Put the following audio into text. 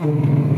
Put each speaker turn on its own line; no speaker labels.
음.